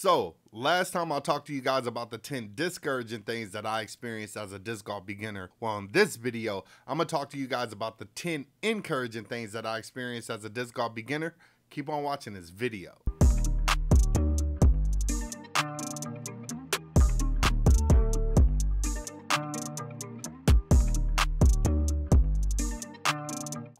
So, last time I talked to you guys about the 10 discouraging things that I experienced as a disc golf beginner. Well, in this video, I'm going to talk to you guys about the 10 encouraging things that I experienced as a disc golf beginner. Keep on watching this video.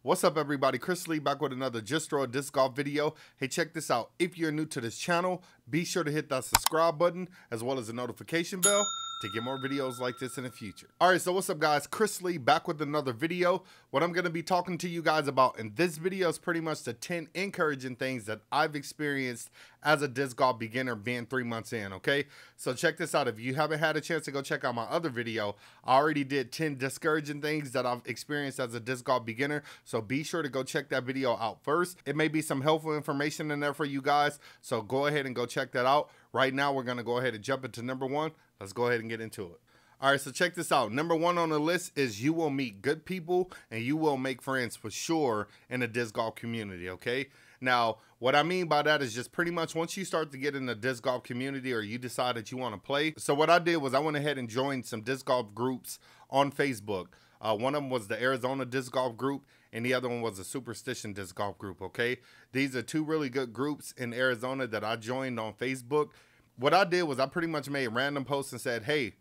What's up everybody, Chris Lee back with another Just Throw It Disc Golf video. Hey, check this out. If you're new to this channel, be sure to hit that subscribe button as well as the notification bell to get more videos like this in the future. All right, so what's up guys? Chris Lee back with another video. What I'm gonna be talking to you guys about in this video is pretty much the 10 encouraging things that I've experienced as a disc golf beginner being three months in, okay? So check this out. If you haven't had a chance to go check out my other video, I already did 10 discouraging things that I've experienced as a disc golf beginner. So be sure to go check that video out first. It may be some helpful information in there for you guys. So go ahead and go check that out. Right now, we're gonna go ahead and jump into number one. Let's go ahead and get into it. All right, so check this out. Number one on the list is you will meet good people and you will make friends for sure in the disc golf community, okay? Now, what I mean by that is just pretty much once you start to get in the disc golf community or you decide that you want to play. So what I did was I went ahead and joined some disc golf groups on Facebook. Uh, one of them was the Arizona Disc Golf Group, and the other one was the Superstition Disc Golf Group. Okay, these are two really good groups in Arizona that I joined on Facebook what I did was I pretty much made random posts and said, hey,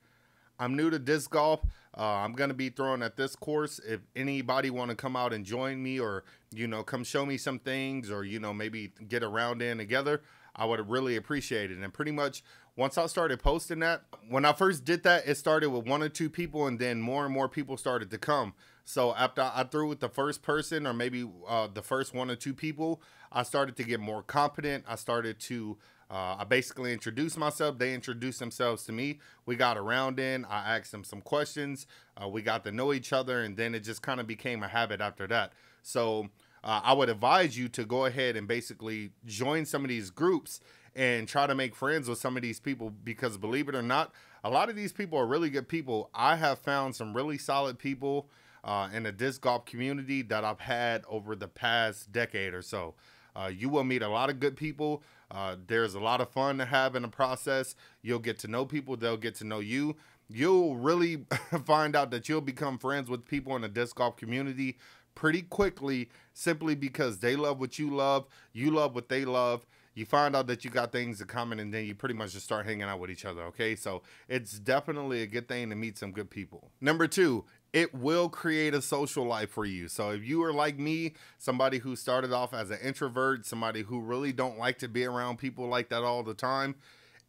I'm new to disc golf. Uh, I'm gonna be throwing at this course. If anybody want to come out and join me, or you know, come show me some things, or you know, maybe get around in together, I would really appreciate it. And pretty much once I started posting that, when I first did that, it started with one or two people, and then more and more people started to come. So after I threw with the first person, or maybe uh, the first one or two people, I started to get more competent. I started to uh, I basically introduced myself. They introduced themselves to me. We got around in. I asked them some questions. Uh, we got to know each other, and then it just kind of became a habit after that. So uh, I would advise you to go ahead and basically join some of these groups and try to make friends with some of these people because believe it or not, a lot of these people are really good people. I have found some really solid people uh, in the disc golf community that I've had over the past decade or so. Uh, you will meet a lot of good people. Uh, there's a lot of fun to have in the process. You'll get to know people, they'll get to know you. You'll really find out that you'll become friends with people in the disc golf community pretty quickly simply because they love what you love, you love what they love. You find out that you got things in common, and then you pretty much just start hanging out with each other. Okay, so it's definitely a good thing to meet some good people. Number two, it will create a social life for you. So if you are like me, somebody who started off as an introvert, somebody who really don't like to be around people like that all the time,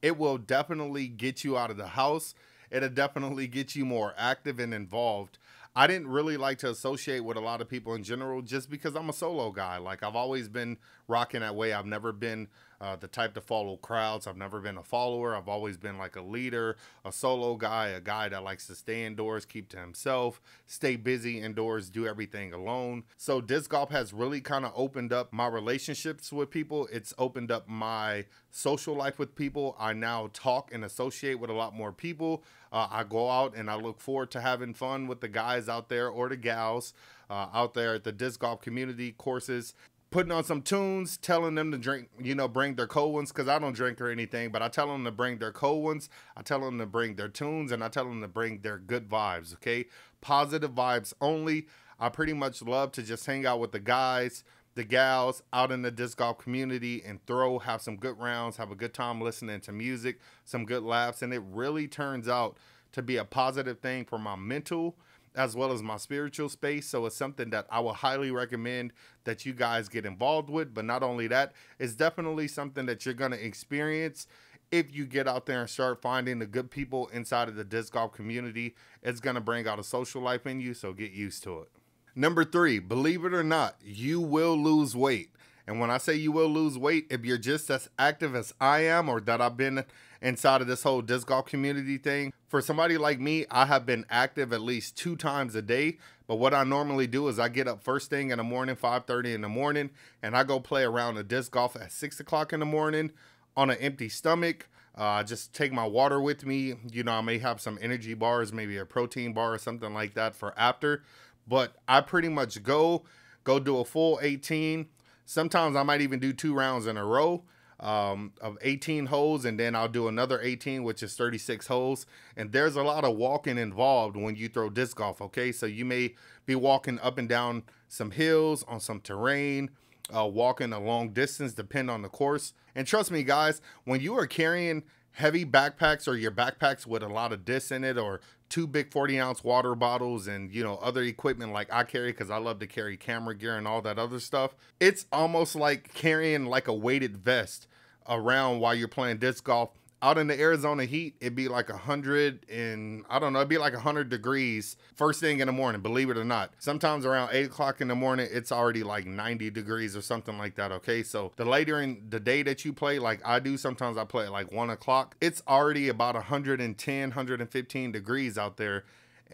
it will definitely get you out of the house. It'll definitely get you more active and involved. I didn't really like to associate with a lot of people in general just because I'm a solo guy. Like I've always been rocking that way. I've never been uh, the type to follow crowds. I've never been a follower. I've always been like a leader, a solo guy, a guy that likes to stay indoors, keep to himself, stay busy indoors, do everything alone. So disc golf has really kind of opened up my relationships with people. It's opened up my social life with people. I now talk and associate with a lot more people. Uh, I go out and I look forward to having fun with the guys out there or the gals uh, out there at the disc golf community courses putting on some tunes, telling them to drink, you know, bring their cold ones because I don't drink or anything, but I tell them to bring their cold ones. I tell them to bring their tunes and I tell them to bring their good vibes, okay? Positive vibes only. I pretty much love to just hang out with the guys, the gals out in the disc golf community and throw, have some good rounds, have a good time listening to music, some good laughs, and it really turns out to be a positive thing for my mental as well as my spiritual space. So it's something that I will highly recommend that you guys get involved with. But not only that, it's definitely something that you're going to experience if you get out there and start finding the good people inside of the disc golf community. It's going to bring out a social life in you. So get used to it. Number three, believe it or not, you will lose weight. And when I say you will lose weight, if you're just as active as I am or that I've been inside of this whole disc golf community thing, for somebody like me, I have been active at least two times a day. But what I normally do is I get up first thing in the morning, 5.30 in the morning, and I go play around the disc golf at 6 o'clock in the morning on an empty stomach. Uh, just take my water with me. You know, I may have some energy bars, maybe a protein bar or something like that for after but I pretty much go go do a full 18. Sometimes I might even do two rounds in a row. Um, of 18 holes, and then I'll do another 18, which is 36 holes. And there's a lot of walking involved when you throw disc golf, okay? So you may be walking up and down some hills on some terrain, uh, walking a long distance, depend on the course. And trust me, guys, when you are carrying heavy backpacks or your backpacks with a lot of discs in it or two big 40 ounce water bottles and you know other equipment like i carry because i love to carry camera gear and all that other stuff it's almost like carrying like a weighted vest around while you're playing disc golf out in the Arizona heat, it'd be like a hundred and I don't know, it'd be like a hundred degrees first thing in the morning, believe it or not. Sometimes around eight o'clock in the morning, it's already like 90 degrees or something like that. Okay. So the later in the day that you play, like I do, sometimes I play at like one o'clock, it's already about 110, 115 degrees out there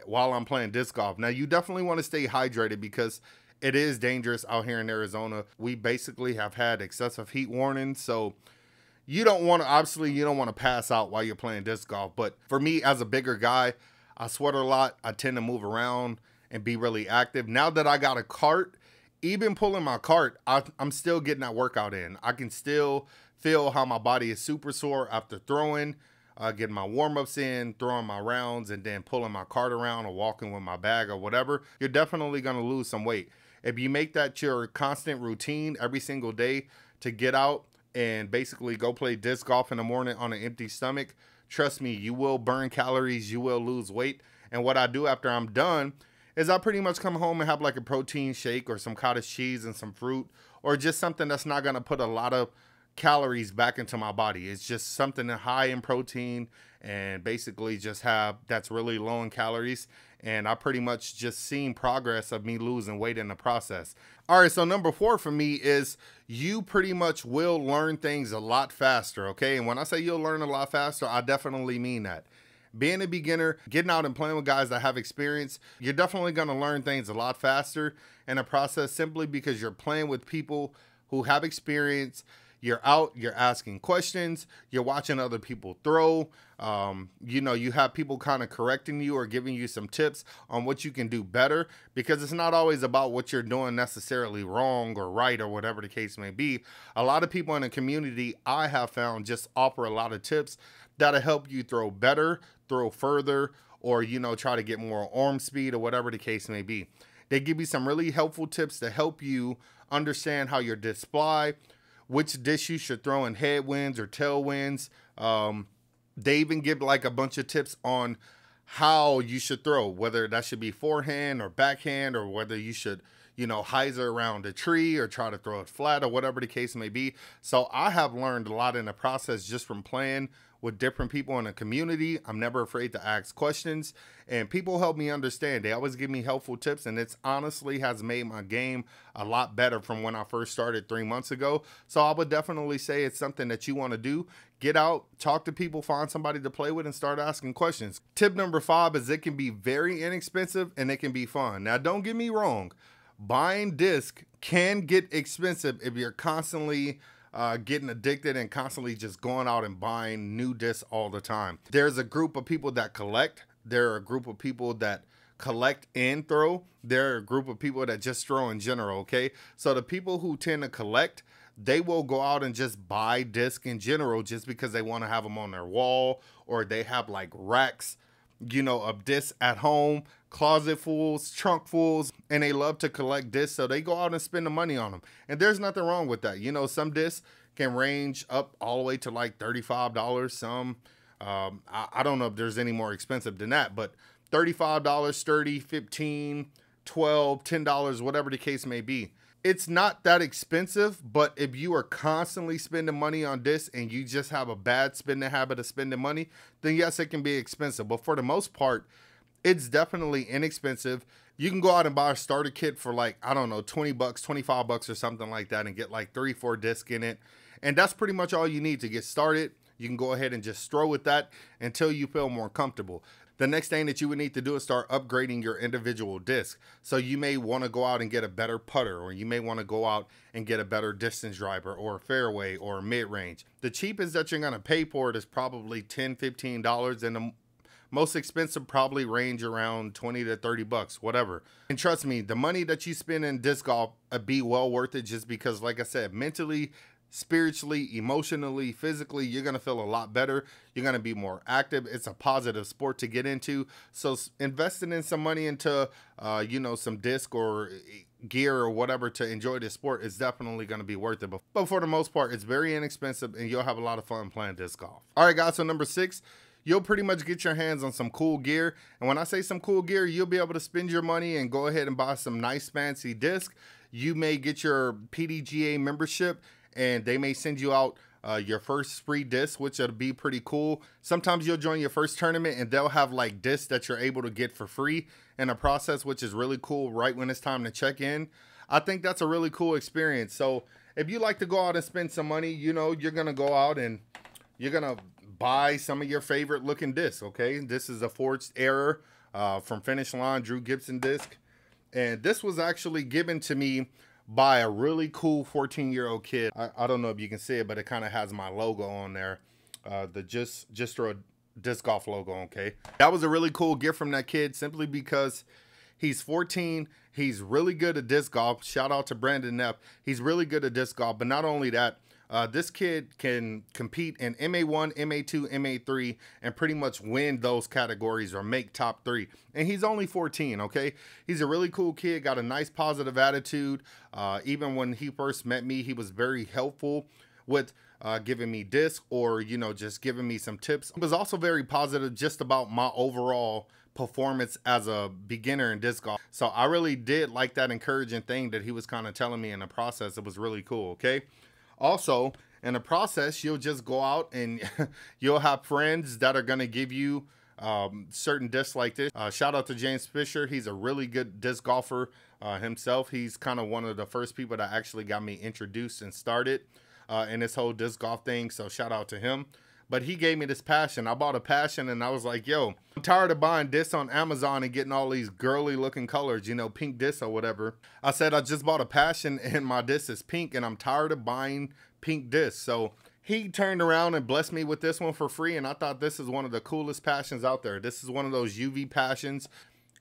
while I'm playing disc golf. Now you definitely want to stay hydrated because it is dangerous out here in Arizona. We basically have had excessive heat warnings. So you don't want to obviously you don't want to pass out while you're playing disc golf but for me as a bigger guy i sweat a lot. I tend to move around and be really active. Now that i got a cart even pulling my cart I, i'm still getting that workout in. I can still feel how my body is super sore after throwing uh, getting my warm-ups in throwing my rounds and then pulling my cart around or walking with my bag or whatever you're definitely going to lose some weight. If you make that your constant routine every single day to get out and basically go play disc golf in the morning on an empty stomach, trust me, you will burn calories, you will lose weight. And what I do after I'm done is I pretty much come home and have like a protein shake or some cottage cheese and some fruit or just something that's not going to put a lot of calories back into my body. It's just something high in protein and basically just have that's really low in calories. And I pretty much just seen progress of me losing weight in the process. All right, so number four for me is you pretty much will learn things a lot faster, okay? And when I say you'll learn a lot faster, I definitely mean that being a beginner, getting out and playing with guys that have experience, you're definitely going to learn things a lot faster in a process simply because you're playing with people who have experience you're out, you're asking questions, you're watching other people throw. Um, you know, you have people kind of correcting you or giving you some tips on what you can do better because it's not always about what you're doing necessarily wrong or right or whatever the case may be. A lot of people in the community I have found just offer a lot of tips that'll help you throw better, throw further, or, you know, try to get more arm speed or whatever the case may be. They give you some really helpful tips to help you understand how your display, which dish you should throw in headwinds or tailwinds. Um, they even give like a bunch of tips on how you should throw, whether that should be forehand or backhand, or whether you should, you know, hyzer around a tree or try to throw it flat or whatever the case may be. So I have learned a lot in the process just from playing with different people in the community. I'm never afraid to ask questions, and people help me understand. They always give me helpful tips, and it's honestly has made my game a lot better from when I first started three months ago. So I would definitely say it's something that you want to do. Get out, talk to people, find somebody to play with, and start asking questions. Tip number five is it can be very inexpensive and it can be fun. Now, don't get me wrong, buying disc can get expensive if you're constantly uh, getting addicted and constantly just going out and buying new discs all the time. There's a group of people that collect. There are a group of people that collect and throw. There are a group of people that just throw in general, okay? So the people who tend to collect, they will go out and just buy discs in general just because they want to have them on their wall or they have like racks, you know, of discs at home closet fools, trunk fools, and they love to collect discs, so they go out and spend the money on them. And there's nothing wrong with that. You know, some discs can range up all the way to like $35. Some, um, I, I, don't know if there's any more expensive than that, but $35, 30 15 12 $10, whatever the case may be. It's not that expensive, but if you are constantly spending money on this and you just have a bad spending habit of spending money, then yes, it can be expensive. But for the most part, it's definitely inexpensive. You can go out and buy a starter kit for like, I don't know, 20 bucks, 25 bucks or something like that and get like three, four discs in it. And that's pretty much all you need to get started. You can go ahead and just throw with that until you feel more comfortable. The next thing that you would need to do is start upgrading your individual disc. So you may want to go out and get a better putter, or you may want to go out and get a better distance driver, or a fairway, or mid range. The cheapest that you're going to pay for it is probably $10, $15, and the most expensive probably range around 20 to 30 bucks, whatever. And trust me, the money that you spend in disc golf uh, be well worth it just because, like I said, mentally spiritually, emotionally, physically, you're going to feel a lot better. You're going to be more active. It's a positive sport to get into. So investing in some money into, uh, you know, some disc or eh, gear or whatever to enjoy this sport is definitely going to be worth it. But, but for the most part, it's very inexpensive and you'll have a lot of fun playing disc golf. All right, guys. So number six, you'll pretty much get your hands on some cool gear. And when I say some cool gear, you'll be able to spend your money and go ahead and buy some nice fancy disc. You may get your PDGA membership and they may send you out uh, your first free disc, which will be pretty cool. Sometimes you'll join your first tournament and they'll have like discs that you're able to get for free in a process, which is really cool right when it's time to check in. I think that's a really cool experience. So if you like to go out and spend some money, you know, you're going to go out and you're going to buy some of your favorite looking discs, okay? This is a Forged Error uh, from Finish Line Drew Gibson disc. And this was actually given to me by a really cool 14 year old kid. I, I, don't know if you can see it, but it kind of has my logo on there. Uh, the just just a disc golf logo, okay? That was a really cool gift from that kid simply because he's 14. He's really good at disc golf. Shout out to Brandon Neff. He's really good at disc golf, but not only that, uh, this kid can compete in MA1, MA2, MA3, and pretty much win those categories or make top three. And he's only 14, okay? He's a really cool kid, got a nice positive attitude. Uh, even when he first met me, he was very helpful with uh, giving me disc or, you know, just giving me some tips. He was also very positive just about my overall performance as a beginner in disc golf. So I really did like that encouraging thing that he was kind of telling me in the process. It was really cool, okay? Also, in the process, you'll just go out and you'll have friends that are going to give you um, certain discs like this. Uh, shout out to James Fisher. He's a really good disc golfer uh, himself. He's kind of one of the first people that actually got me introduced and started uh, in this whole disc golf thing. So shout out to him. But he gave me this passion. I bought a passion and I was like, yo, I'm tired of buying discs on Amazon and getting all these girly looking colors, you know, pink discs or whatever. I said, I just bought a passion and my disc is pink and I'm tired of buying pink discs. So he turned around and blessed me with this one for free. And I thought this is one of the coolest passions out there. This is one of those UV passions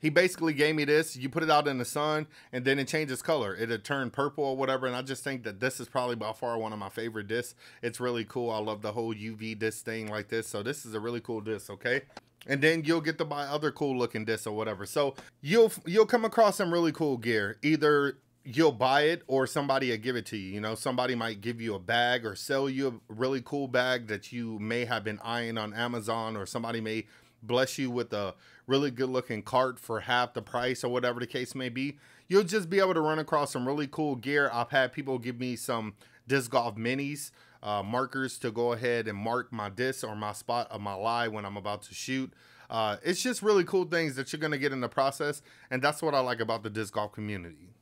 he basically gave me this. You put it out in the sun, and then it changes color. It'll turn purple or whatever. And I just think that this is probably by far one of my favorite discs. It's really cool. I love the whole UV disc thing like this. So this is a really cool disc. Okay and then you'll get to buy other cool looking discs or whatever. So you'll you'll come across some really cool gear. Either you'll buy it or somebody will give it to you. You know, somebody might give you a bag or sell you a really cool bag that you may have been eyeing on Amazon or somebody may bless you with a really good looking cart for half the price or whatever the case may be, you'll just be able to run across some really cool gear. I've had people give me some disc golf minis, uh, markers to go ahead and mark my disc or my spot of my lie when I'm about to shoot. Uh, it's just really cool things that you're going to get in the process. And that's what I like about the disc golf community.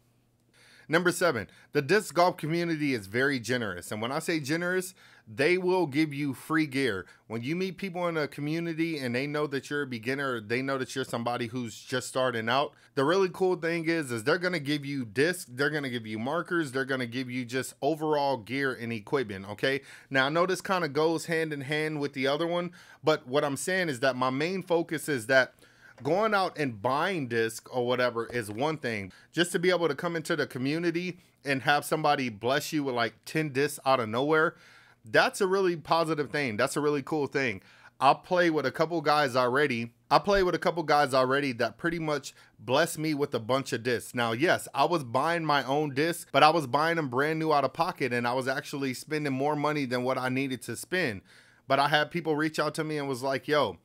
Number seven, the disc golf community is very generous. And when I say generous, they will give you free gear. When you meet people in a community and they know that you're a beginner, they know that you're somebody who's just starting out. The really cool thing is, is they're going to give you discs, they're going to give you markers, they're going to give you just overall gear and equipment. Okay. Now I know this kind of goes hand in hand with the other one, but what I'm saying is that my main focus is that going out and buying disc or whatever is one thing. Just to be able to come into the community and have somebody bless you with like 10 discs out of nowhere, that's a really positive thing. That's a really cool thing. I play with a couple guys already. I play with a couple guys already that pretty much bless me with a bunch of discs. Now, yes, I was buying my own discs, but I was buying them brand new out of pocket and I was actually spending more money than what I needed to spend. But I had people reach out to me and was like, yo,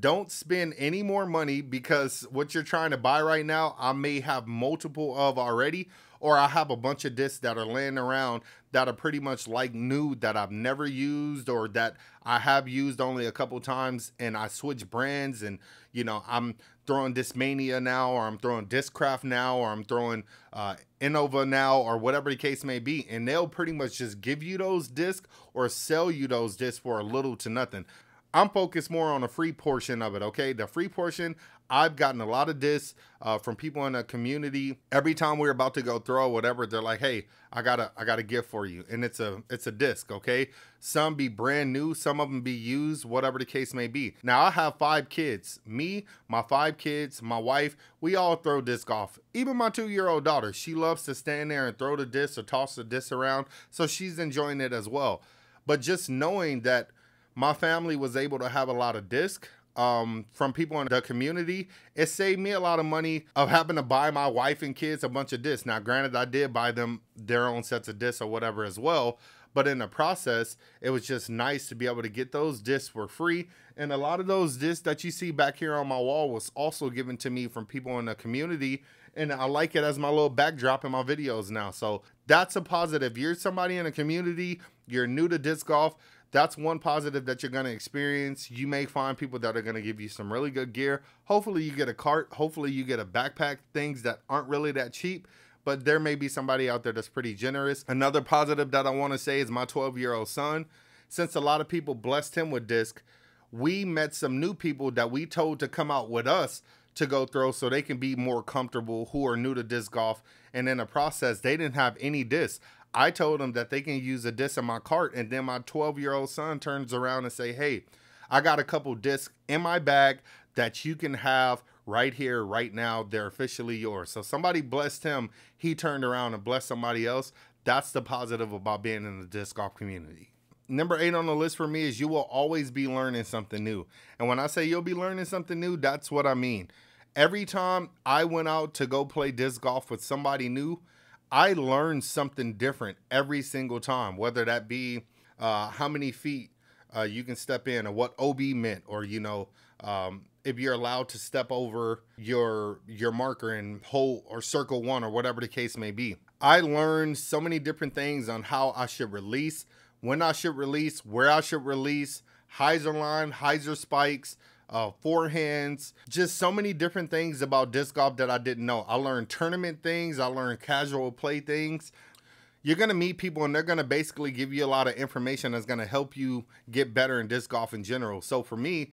don't spend any more money because what you're trying to buy right now, I may have multiple of already, or I have a bunch of discs that are laying around that are pretty much like new that I've never used or that I have used only a couple times and I switch brands and you know I'm throwing Discmania now or I'm throwing Discraft now or I'm throwing uh, Innova now or whatever the case may be and they'll pretty much just give you those discs or sell you those discs for a little to nothing I'm focused more on the free portion of it, okay? The free portion, I've gotten a lot of this uh, from people in the community. Every time we're about to go throw whatever, they're like, "Hey, I got a I got a gift for you," and it's a it's a disc, okay? Some be brand new, some of them be used, whatever the case may be. Now I have five kids. Me, my five kids, my wife, we all throw disc golf. Even my two year old daughter, she loves to stand there and throw the disc or toss the disc around, so she's enjoying it as well. But just knowing that my family was able to have a lot of disc um, from people in the community, it saved me a lot of money of having to buy my wife and kids a bunch of discs. Now, granted, I did buy them their own sets of discs or whatever as well, but in the process, it was just nice to be able to get those discs for free. And a lot of those discs that you see back here on my wall was also given to me from people in the community. And I like it as my little backdrop in my videos now. So that's a positive. You're somebody in a community, you're new to disc golf that's one positive that you're going to experience. You may find people that are going to give you some really good gear. Hopefully, you get a cart. Hopefully, you get a backpack, things that aren't really that cheap. But there may be somebody out there that's pretty generous. Another positive that I want to say is my 12 year old son. Since a lot of people blessed him with disc, we met some new people that we told to come out with us to go throw so they can be more comfortable who are new to disc golf. And in the process, they didn't have any disc. I told them that they can use a disc in my cart, and then my 12 year old son turns around and say, "Hey, I got a couple discs in my bag that you can have right here, right now. They're officially yours." So somebody blessed him. He turned around and blessed somebody else. That's the positive about being in the disc golf community. Number eight on the list for me is you will always be learning something new. And when I say you'll be learning something new, that's what I mean. Every time I went out to go play disc golf with somebody new, I learn something different every single time, whether that be uh, how many feet uh, you can step in, or what OB meant, or you know, um, if you're allowed to step over your your marker in hole or circle one, or whatever the case may be. I learned so many different things on how I should release, when I should release, where I should release, hyzer line, hyzer spikes, uh, forehands, just so many different things about disc golf that I didn't know. I learned tournament things, I learned casual play things. You're gonna meet people and they're gonna basically give you a lot of information that's gonna help you get better in disc golf in general. So for me,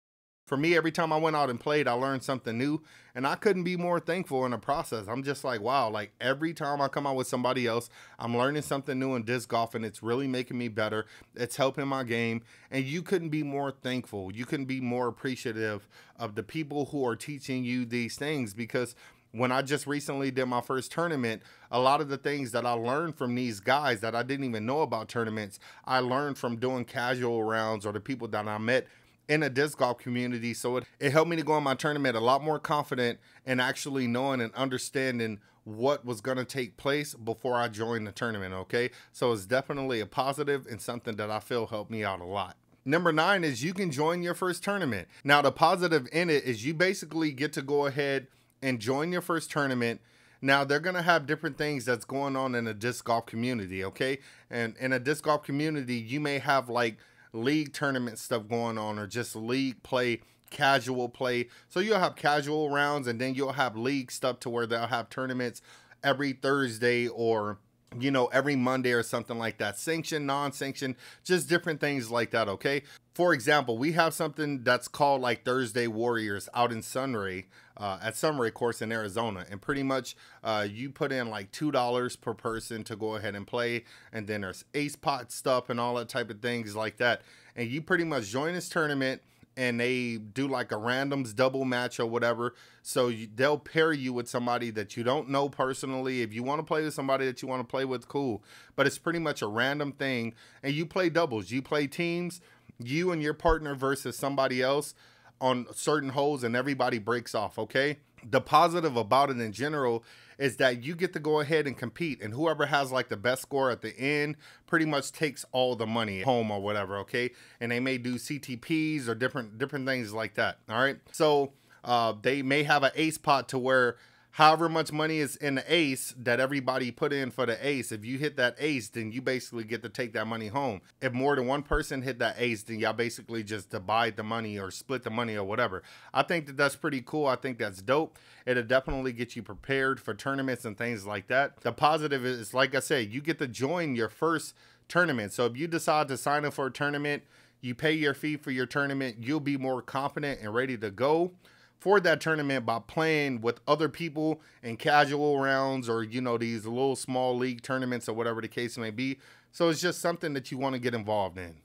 for me, every time I went out and played, I learned something new, and I couldn't be more thankful in the process. I'm just like, wow, like every time I come out with somebody else, I'm learning something new in disc golf, and it's really making me better. It's helping my game, and you couldn't be more thankful. You couldn't be more appreciative of the people who are teaching you these things because when I just recently did my first tournament, a lot of the things that I learned from these guys that I didn't even know about tournaments, I learned from doing casual rounds or the people that I met in a disc golf community. So it, it helped me to go on my tournament a lot more confident and actually knowing and understanding what was going to take place before I joined the tournament. Okay. So it's definitely a positive and something that I feel helped me out a lot. Number nine is you can join your first tournament. Now, the positive in it is you basically get to go ahead and join your first tournament. Now they're gonna have different things that's going on in a disc golf community, okay? And in a disc golf community, you may have like league tournament stuff going on or just league play casual play. So you'll have casual rounds and then you'll have league stuff to where they'll have tournaments every thursday or you know every monday or something like that. Sanctioned non-sanctioned just different things like that okay? For example we have something that's called like thursday warriors out in sunray uh, at Sunray course in Arizona. And pretty much uh, you put in like $2 per person to go ahead and play. And then there's ace pot stuff and all that type of things like that. And you pretty much join this tournament and they do like a randoms double match or whatever. So you, they'll pair you with somebody that you don't know personally. If you want to play with somebody that you want to play with, cool. But it's pretty much a random thing. And you play doubles, you play teams, you and your partner versus somebody else on certain holes and everybody breaks off, okay? The positive about it in general is that you get to go ahead and compete and whoever has like the best score at the end pretty much takes all the money home or whatever, okay? And they may do CTPs or different different things like that, all right? So, uh, they may have an ace pot to where however much money is in the ace that everybody put in for the ace, if you hit that ace, then you basically get to take that money home. If more than one person hit that ace, then y'all basically just divide the money or split the money or whatever. I think that that's pretty cool. I think that's dope. It'll definitely get you prepared for tournaments and things like that. The positive is, like I said, you get to join your first tournament. So if you decide to sign up for a tournament, you pay your fee for your tournament, you'll be more confident and ready to go for that tournament by playing with other people in casual rounds or you know these little small league tournaments or whatever the case may be. So it's just something that you want to get involved in.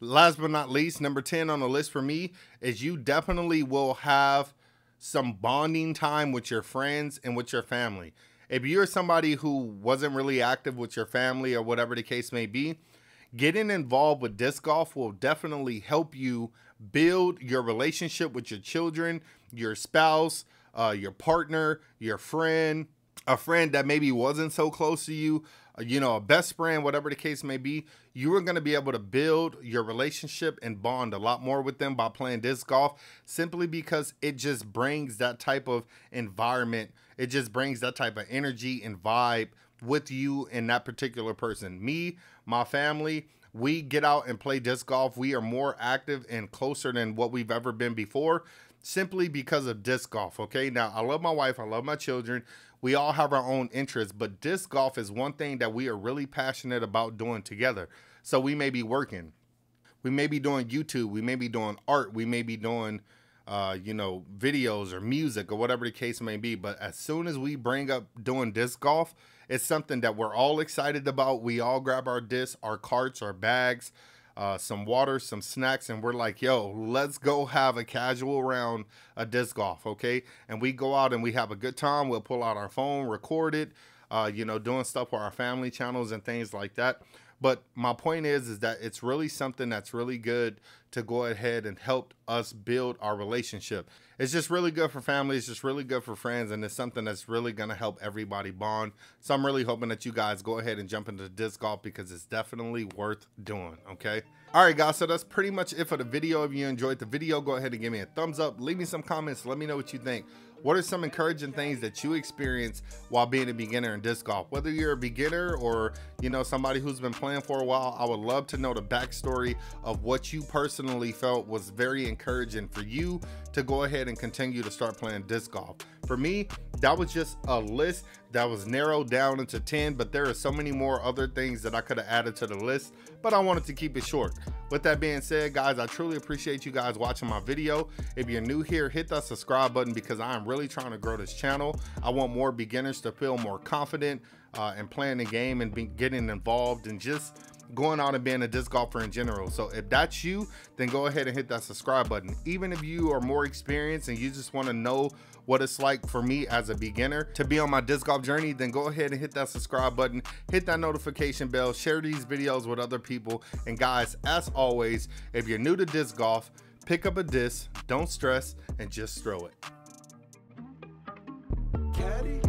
Last but not least, number 10 on the list for me is you definitely will have some bonding time with your friends and with your family. If you're somebody who wasn't really active with your family or whatever the case may be, getting involved with disc golf will definitely help you build your relationship with your children, your spouse, uh, your partner, your friend, a friend that maybe wasn't so close to you, uh, you know, a best friend, whatever the case may be, you are going to be able to build your relationship and bond a lot more with them by playing disc golf simply because it just brings that type of environment. It just brings that type of energy and vibe with you and that particular person. Me, my family, we get out and play disc golf. We are more active and closer than what we've ever been before simply because of disc golf. Okay. Now, I love my wife, I love my children. We all have our own interests, but disc golf is one thing that we are really passionate about doing together. So we may be working, we may be doing YouTube, we may be doing art, we may be doing, uh, you know, videos or music or whatever the case may be. But as soon as we bring up doing disc golf, it's something that we're all excited about. We all grab our discs, our carts, our bags, uh, some water, some snacks, and we're like, yo, let's go have a casual round of disc golf, okay? And we go out and we have a good time. We'll pull out our phone, record it, uh, you know, doing stuff for our family channels and things like that. But my point is, is that it's really something that's really good to go ahead and help us build our relationship. It's just really good for family. It's just really good for friends. And it's something that's really going to help everybody bond. So I'm really hoping that you guys go ahead and jump into disc golf because it's definitely worth doing. Okay. All right, guys. So that's pretty much it for the video. If you enjoyed the video, go ahead and give me a thumbs up. Leave me some comments. Let me know what you think. What are some encouraging things that you experience while being a beginner in disc golf? Whether you're a beginner or you know somebody who's been playing for a while, I would love to know the backstory of what you personally felt was very encouraging for you to go ahead and continue to start playing disc golf. For me, that was just a list that was narrowed down into 10, but there are so many more other things that I could have added to the list, but I wanted to keep it short. With that being said, guys, I truly appreciate you guys watching my video. If you're new here, hit that subscribe button because I am really trying to grow this channel. I want more beginners to feel more confident uh, in playing the game and be getting involved and just going out and being a disc golfer in general. So if that's you, then go ahead and hit that subscribe button. Even if you are more experienced and you just want to know what it's like for me as a beginner to be on my disc golf journey, then go ahead and hit that subscribe button, hit that notification bell, share these videos with other people. And guys, as always, if you're new to disc golf, pick up a disc, don't stress, and just throw it. Caddy.